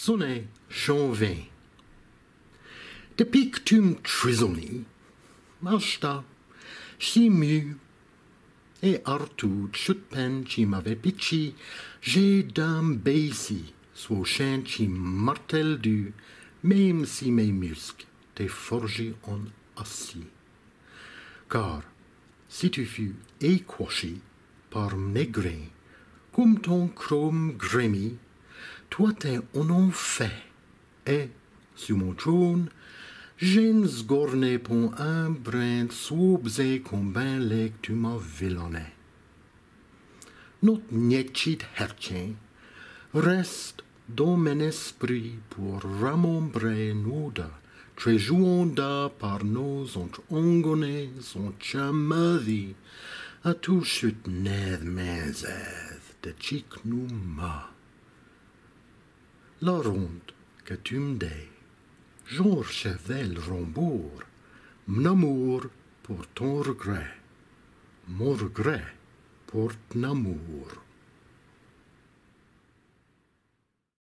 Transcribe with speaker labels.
Speaker 1: Sonnet chanvin. Depuis que tu me trisonnis, Malsta, si mu, et Artout, chut pen qui m'avait pitchi, j'ai d'un baisi, soit chien qui martel du, même si mes muscles t'es forgés en acier. Car, si tu fus équaché par mes comme ton chrome grémi, toi t'es en enfer, et, sur mon trône, J'aime gorné pour un brin soubzé combien les tu m'as vilané. Notre nietchit hertien reste dans mon esprit pour ramombrer nuda, très jouanda par nos ont ongonés, ont chamadi, à tout chut ned menzed de chic nous. La ronde dis, Georges Chevel Rambourg, mon amour pour ton regret, mon regret pour ton.